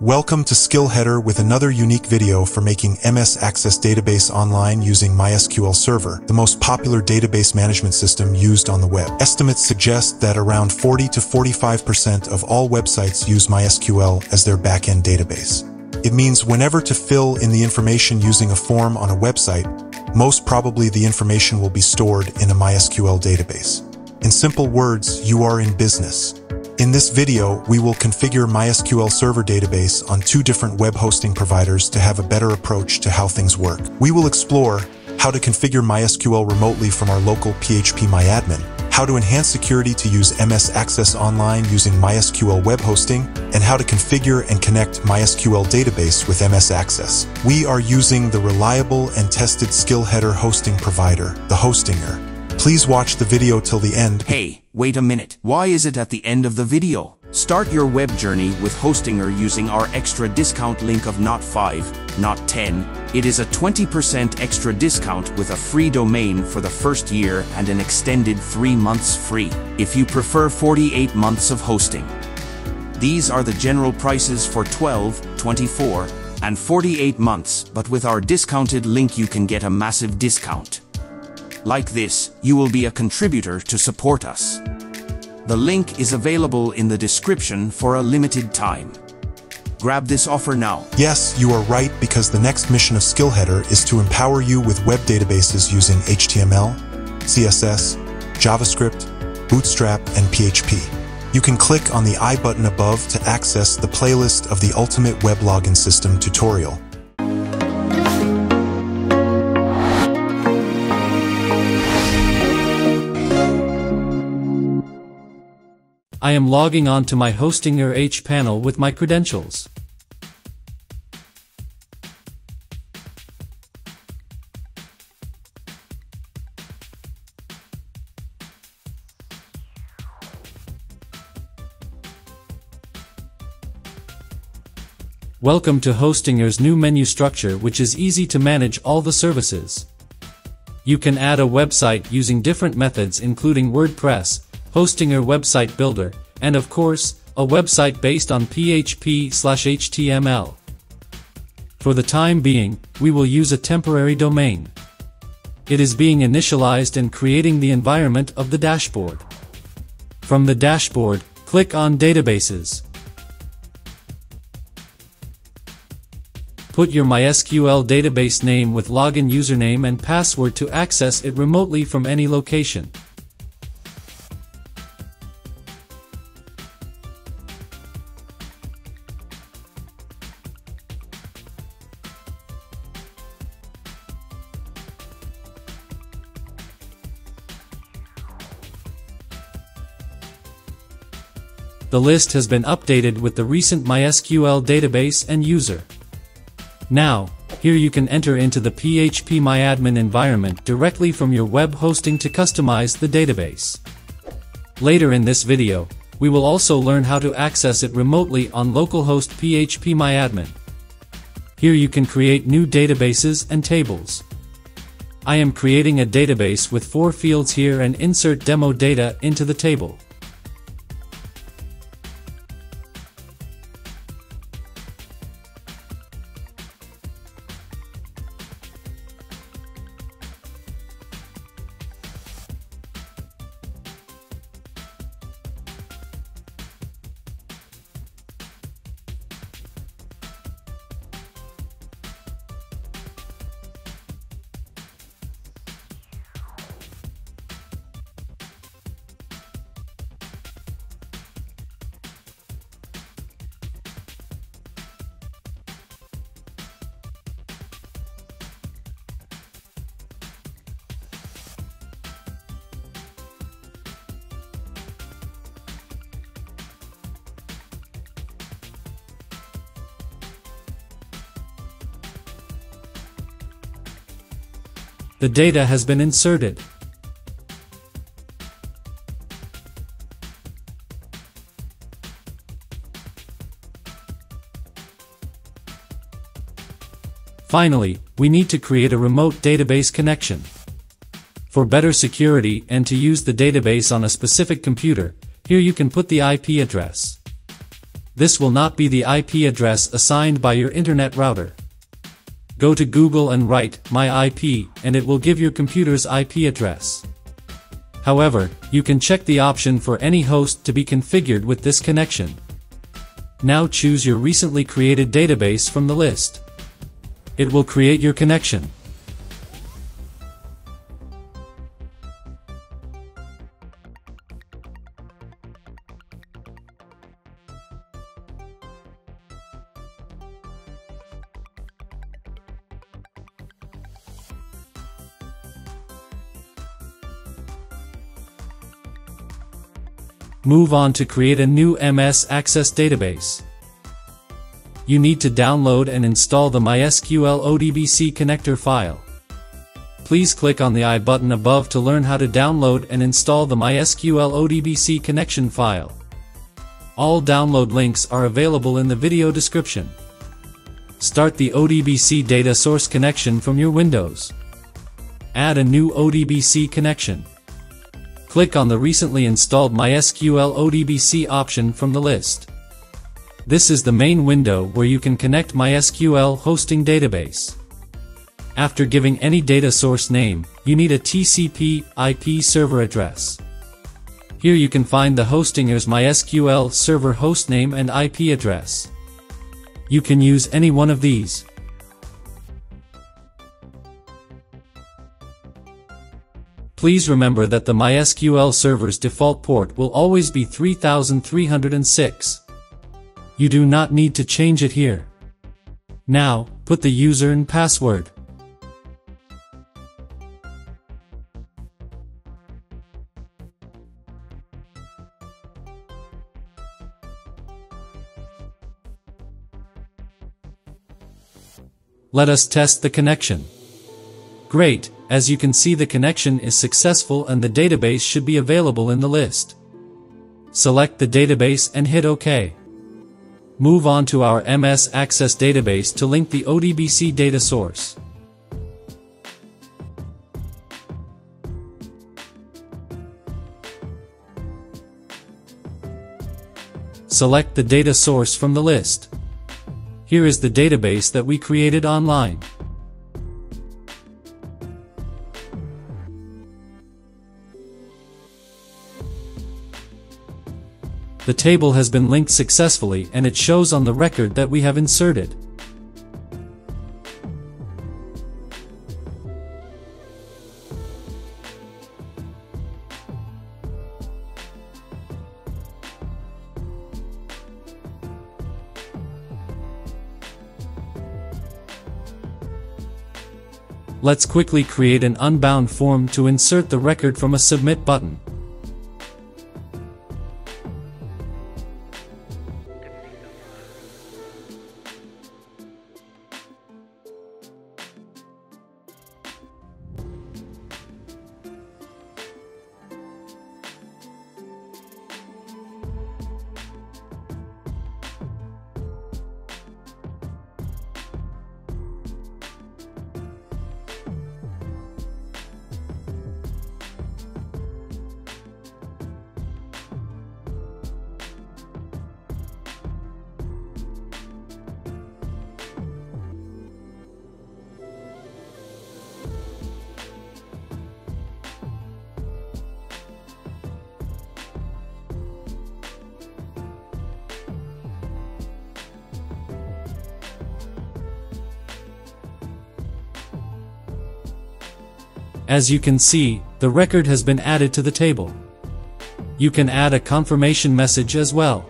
Welcome to SkillHeader with another unique video for making MS Access Database online using MySQL Server, the most popular database management system used on the web. Estimates suggest that around 40 to 45% of all websites use MySQL as their backend database. It means whenever to fill in the information using a form on a website, most probably the information will be stored in a MySQL database. In simple words, you are in business. In this video, we will configure MySQL Server database on two different web hosting providers to have a better approach to how things work. We will explore how to configure MySQL remotely from our local phpMyAdmin, how to enhance security to use MS Access Online using MySQL web hosting, and how to configure and connect MySQL database with MS Access. We are using the reliable and tested SkillHeader hosting provider, the Hostinger. Please watch the video till the end. Hey, wait a minute. Why is it at the end of the video? Start your web journey with Hostinger using our extra discount link of not 5, not 10. It is a 20% extra discount with a free domain for the first year and an extended 3 months free, if you prefer 48 months of hosting. These are the general prices for 12, 24, and 48 months, but with our discounted link you can get a massive discount. Like this, you will be a contributor to support us. The link is available in the description for a limited time. Grab this offer now. Yes, you are right because the next mission of SkillHeader is to empower you with web databases using HTML, CSS, JavaScript, Bootstrap, and PHP. You can click on the I button above to access the playlist of the Ultimate Web Login System tutorial. I am logging on to my Hostinger hPanel with my credentials. Welcome to Hostinger's new menu structure which is easy to manage all the services. You can add a website using different methods including WordPress, Hostinger website builder, and of course, a website based on PHP/HTML. For the time being, we will use a temporary domain. It is being initialized and creating the environment of the dashboard. From the dashboard, click on Databases. Put your MySQL database name with login username and password to access it remotely from any location. The list has been updated with the recent MySQL database and user. Now, here you can enter into the PHP phpMyAdmin environment directly from your web hosting to customize the database. Later in this video, we will also learn how to access it remotely on localhost PHP phpMyAdmin. Here you can create new databases and tables. I am creating a database with four fields here and insert demo data into the table. The data has been inserted. Finally, we need to create a remote database connection. For better security and to use the database on a specific computer, here you can put the IP address. This will not be the IP address assigned by your internet router. Go to Google and write my IP and it will give your computer's IP address. However, you can check the option for any host to be configured with this connection. Now choose your recently created database from the list. It will create your connection. Move on to create a new MS Access database. You need to download and install the MySQL ODBC connector file. Please click on the I button above to learn how to download and install the MySQL ODBC connection file. All download links are available in the video description. Start the ODBC data source connection from your Windows. Add a new ODBC connection. Click on the recently installed MySQL ODBC option from the list. This is the main window where you can connect MySQL hosting database. After giving any data source name, you need a TCP IP server address. Here you can find the hostinger's MySQL server hostname and IP address. You can use any one of these. Please remember that the MySQL server's default port will always be 3306. You do not need to change it here. Now, put the user and password. Let us test the connection. Great, as you can see the connection is successful and the database should be available in the list. Select the database and hit OK. Move on to our MS Access database to link the ODBC data source. Select the data source from the list. Here is the database that we created online. The table has been linked successfully and it shows on the record that we have inserted. Let's quickly create an unbound form to insert the record from a submit button. As you can see, the record has been added to the table. You can add a confirmation message as well.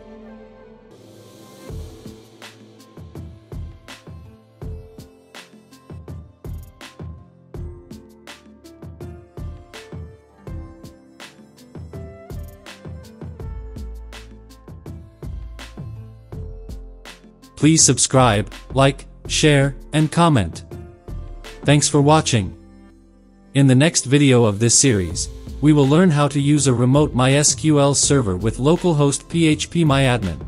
Please subscribe, like, share, and comment. Thanks for watching. In the next video of this series, we will learn how to use a remote MySQL server with localhost PHP MyAdmin.